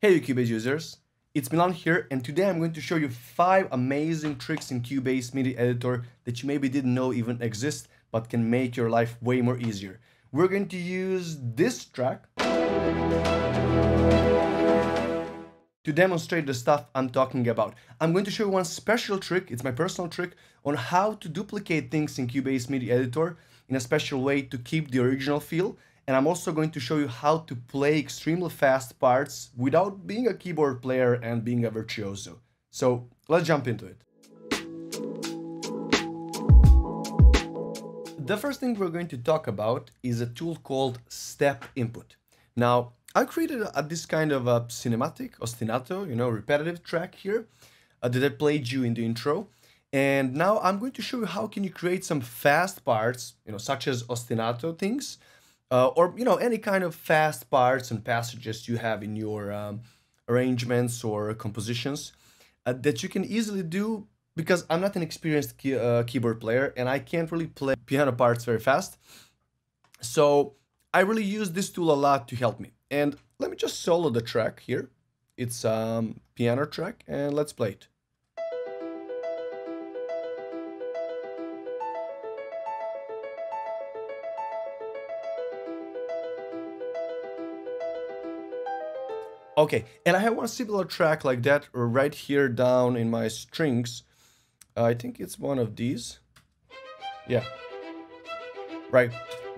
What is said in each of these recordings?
Hey Cubase users, it's Milan here and today I'm going to show you 5 amazing tricks in Cubase MIDI editor that you maybe didn't know even exist but can make your life way more easier. We're going to use this track to demonstrate the stuff I'm talking about. I'm going to show you one special trick, it's my personal trick, on how to duplicate things in Cubase MIDI editor in a special way to keep the original feel and I'm also going to show you how to play extremely fast parts without being a keyboard player and being a virtuoso. So let's jump into it. The first thing we're going to talk about is a tool called Step Input. Now, I created a, this kind of a cinematic, ostinato, you know, repetitive track here uh, that I played you in the intro. And now I'm going to show you how can you create some fast parts, you know, such as ostinato things, uh, or you know any kind of fast parts and passages you have in your um, arrangements or compositions uh, that you can easily do because I'm not an experienced key, uh, keyboard player and I can't really play piano parts very fast. So I really use this tool a lot to help me. And let me just solo the track here. It's a um, piano track and let's play it. Okay, and I have one similar track like that right here down in my strings. Uh, I think it's one of these. Yeah. Right.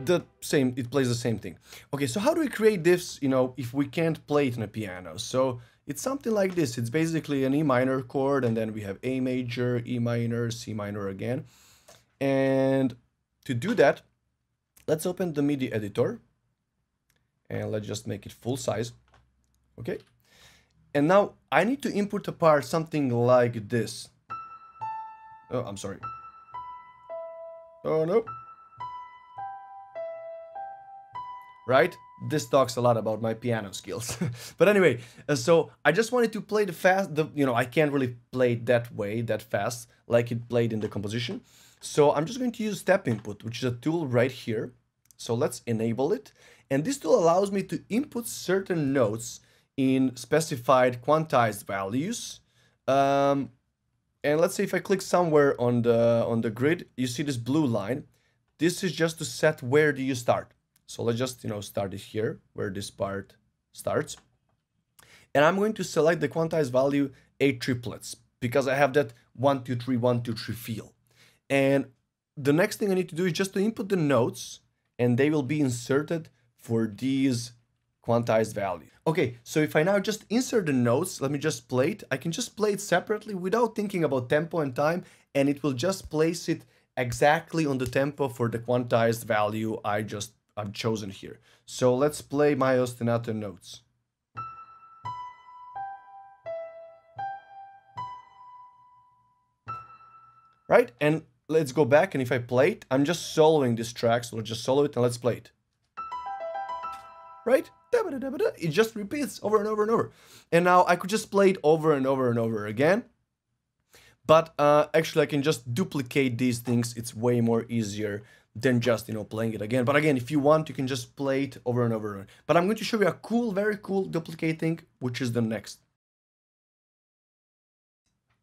The same, it plays the same thing. Okay, so how do we create this, you know, if we can't play it on a piano? So it's something like this. It's basically an E minor chord, and then we have A major, E minor, C minor again. And to do that, let's open the MIDI editor. And let's just make it full size okay? And now I need to input a part something like this. Oh, I'm sorry. Oh, no. Right? This talks a lot about my piano skills. but anyway, uh, so I just wanted to play the fast, the you know, I can't really play that way, that fast, like it played in the composition. So I'm just going to use step input, which is a tool right here. So let's enable it. And this tool allows me to input certain notes in specified quantized values. Um, and let's say if I click somewhere on the on the grid, you see this blue line. This is just to set where do you start. So let's just, you know, start it here where this part starts. And I'm going to select the quantized value A triplets because I have that one, two, three, one, two, three feel. And the next thing I need to do is just to input the notes and they will be inserted for these quantized value. Okay, so if I now just insert the notes, let me just play it. I can just play it separately without thinking about tempo and time, and it will just place it exactly on the tempo for the quantized value I just I've chosen here. So let's play my ostinato notes. Right, and let's go back, and if I play it, I'm just soloing this track, so let's just solo it and let's play it. Right? It just repeats over and over and over. And now I could just play it over and over and over again. But uh, actually I can just duplicate these things. It's way more easier than just, you know, playing it again. But again, if you want, you can just play it over and over. But I'm going to show you a cool, very cool duplicate thing, which is the next.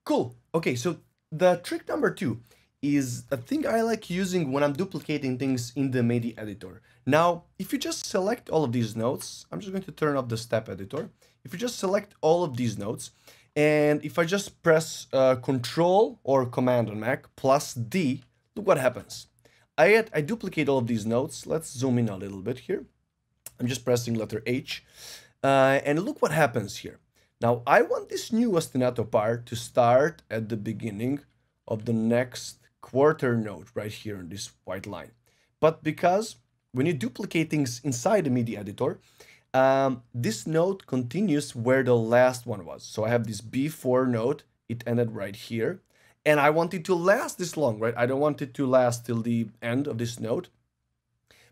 Cool. Okay, so the trick number two is a thing I like using when I'm duplicating things in the MIDI editor. Now, if you just select all of these notes, I'm just going to turn off the step editor. If you just select all of these notes, and if I just press uh, Control or Command on Mac plus D, look what happens. I, I duplicate all of these notes. Let's zoom in a little bit here. I'm just pressing letter H. Uh, and look what happens here. Now, I want this new ostinato part to start at the beginning of the next quarter note right here in this white line. But because when you duplicate things inside the MIDI editor, um, this note continues where the last one was. So I have this B4 note, it ended right here. And I want it to last this long, right? I don't want it to last till the end of this note.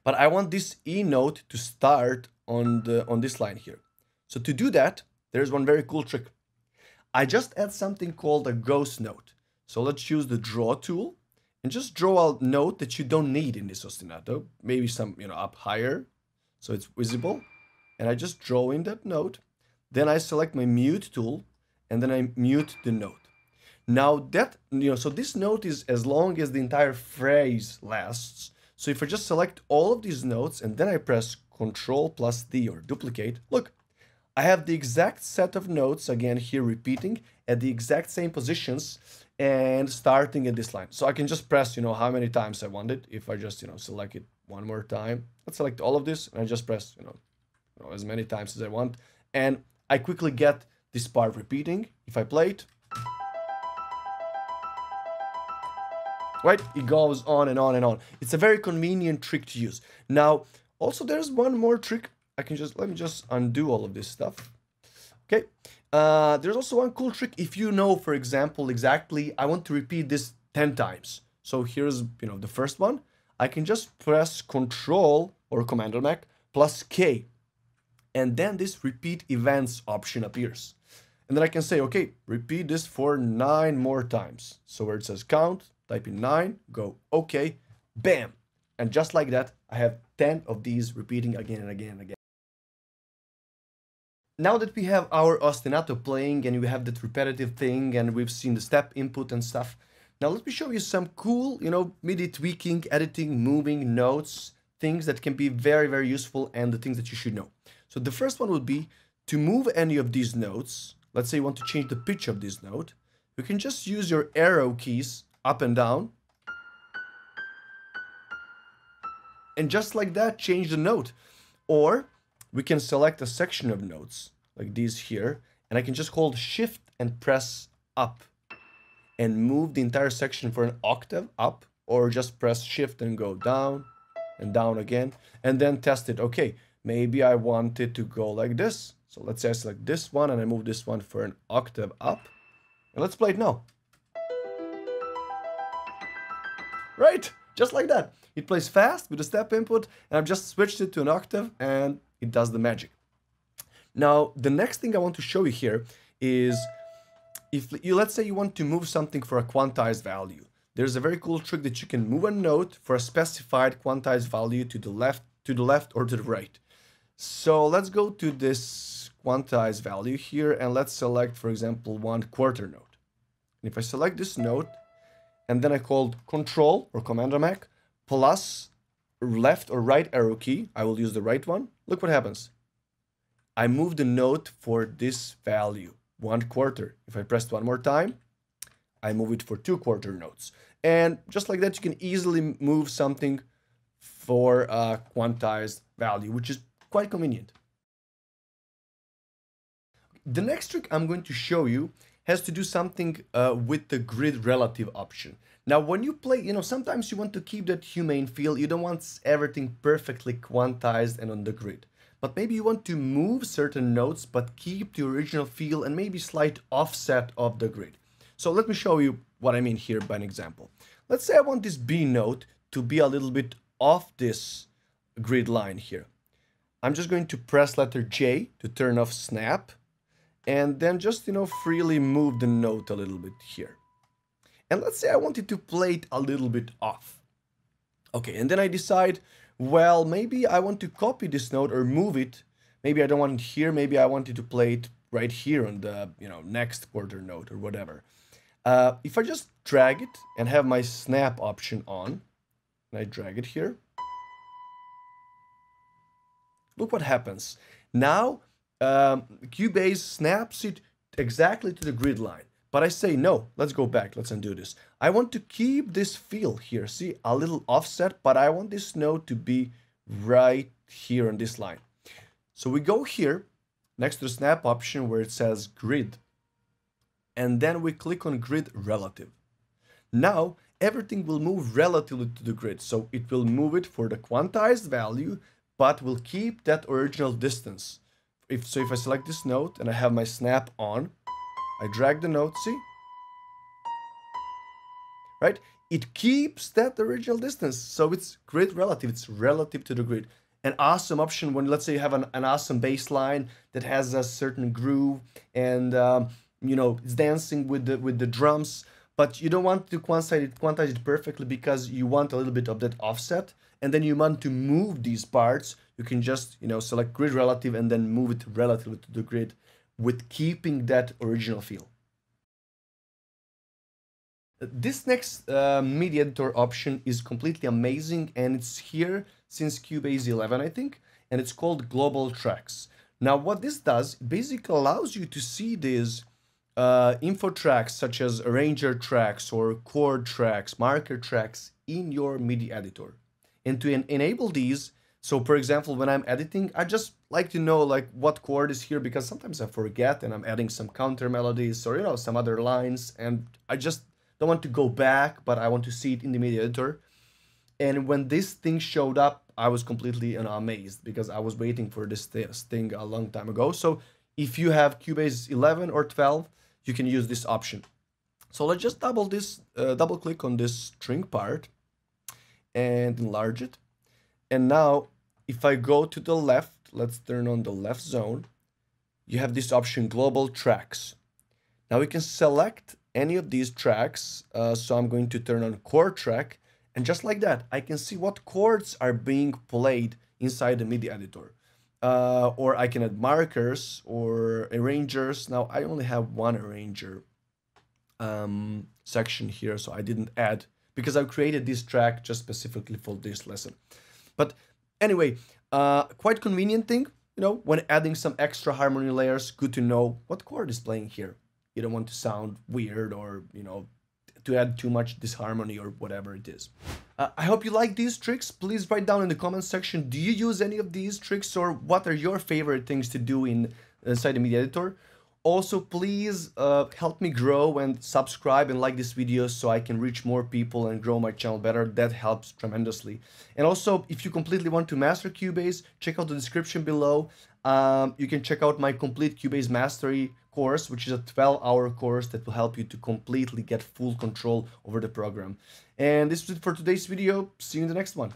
But I want this E note to start on, the, on this line here. So to do that, there's one very cool trick. I just add something called a ghost note. So let's use the draw tool and just draw a note that you don't need in this ostinato, maybe some, you know, up higher, so it's visible. And I just draw in that note. then I select my mute tool, and then I mute the note. Now that, you know, so this note is as long as the entire phrase lasts. So if I just select all of these notes and then I press Control plus D or duplicate, look, I have the exact set of notes again here repeating at the exact same positions and starting at this line. So I can just press, you know, how many times I want it. If I just, you know, select it one more time, let's select all of this and I just press, you know, you know as many times as I want. And I quickly get this part repeating. If I play it, right? It goes on and on and on. It's a very convenient trick to use. Now, also there's one more trick. I can just, let me just undo all of this stuff. Okay. Uh, there's also one cool trick. If you know, for example, exactly, I want to repeat this 10 times. So here's, you know, the first one. I can just press Control or Command on Mac plus K. And then this repeat events option appears. And then I can say, okay, repeat this for nine more times. So where it says count, type in 9, go OK, bam. And just like that, I have 10 of these repeating again and again and again. Now that we have our ostinato playing and we have that repetitive thing and we've seen the step input and stuff, now let me show you some cool, you know, MIDI tweaking, editing, moving notes, things that can be very, very useful and the things that you should know. So the first one would be to move any of these notes. Let's say you want to change the pitch of this note. You can just use your arrow keys up and down. And just like that, change the note. Or we can select a section of notes, like these here, and I can just hold shift and press up and move the entire section for an octave up, or just press shift and go down and down again, and then test it. Okay, maybe I want it to go like this. So let's say I select this one and I move this one for an octave up. And let's play it now. right? Just like that. It plays fast with a step input, and I've just switched it to an octave, and it does the magic. Now, the next thing I want to show you here is if you let's say you want to move something for a quantized value. There's a very cool trick that you can move a note for a specified quantized value to the left, to the left or to the right. So let's go to this quantized value here and let's select, for example, one quarter note. And if I select this note, and then I called control or command Mac plus left or right arrow key. I will use the right one. Look what happens. I move the note for this value, one quarter. If I press one more time, I move it for two quarter notes. And just like that, you can easily move something for a quantized value, which is quite convenient. The next trick I'm going to show you has to do something uh, with the grid relative option. Now, when you play, you know, sometimes you want to keep that humane feel. You don't want everything perfectly quantized and on the grid. But maybe you want to move certain notes, but keep the original feel and maybe slight offset of the grid. So let me show you what I mean here by an example. Let's say I want this B note to be a little bit off this grid line here. I'm just going to press letter J to turn off snap and then just, you know, freely move the note a little bit here. And let's say I wanted to play it a little bit off. Okay, and then I decide, well, maybe I want to copy this note or move it. Maybe I don't want it here, maybe I wanted to play it right here on the, you know, next quarter note or whatever. Uh, if I just drag it and have my snap option on, and I drag it here, look what happens. Now um, Cubase snaps it exactly to the grid line. But I say, no, let's go back. Let's undo this. I want to keep this feel here. See, a little offset, but I want this node to be right here on this line. So we go here next to the snap option where it says grid. And then we click on grid relative. Now everything will move relatively to the grid. So it will move it for the quantized value, but will keep that original distance if so if I select this note and I have my snap on, I drag the note, see? Right? It keeps that original distance. So it's grid relative. It's relative to the grid. An awesome option when, let's say, you have an, an awesome bass line that has a certain groove and, um, you know, it's dancing with the, with the drums, but you don't want to quantize it, quantize it perfectly because you want a little bit of that offset. And then you want to move these parts you can just, you know, select grid relative and then move it relatively to the grid with keeping that original feel. This next uh, MIDI editor option is completely amazing and it's here since Cubase 11, I think, and it's called Global Tracks. Now, what this does, basically allows you to see these uh, info tracks such as arranger tracks or chord tracks, marker tracks in your MIDI editor. And to en enable these, so for example, when I'm editing, I just like to know like what chord is here because sometimes I forget and I'm adding some counter melodies or, you know, some other lines and I just don't want to go back, but I want to see it in the MIDI editor. And when this thing showed up, I was completely amazed because I was waiting for this thing a long time ago. So if you have Cubase 11 or 12, you can use this option. So let's just double this, uh, double click on this string part and enlarge it. And now if I go to the left, let's turn on the left zone, you have this option global tracks. Now we can select any of these tracks. Uh, so I'm going to turn on chord track and just like that, I can see what chords are being played inside the MIDI editor. Uh, or I can add markers or arrangers. Now I only have one arranger um, section here, so I didn't add because I've created this track just specifically for this lesson. But anyway, uh, quite convenient thing, you know, when adding some extra harmony layers, good to know what chord is playing here you don't want to sound weird or you know to add too much disharmony or whatever it is. Uh, I hope you like these tricks. Please write down in the comment section, do you use any of these tricks or what are your favorite things to do in inside the MIDI editor? Also, please uh, help me grow and subscribe and like this video so I can reach more people and grow my channel better. That helps tremendously. And also, if you completely want to master Cubase, check out the description below. Um, you can check out my complete Cubase mastery course, which is a 12 hour course that will help you to completely get full control over the program. And this is it for today's video. See you in the next one.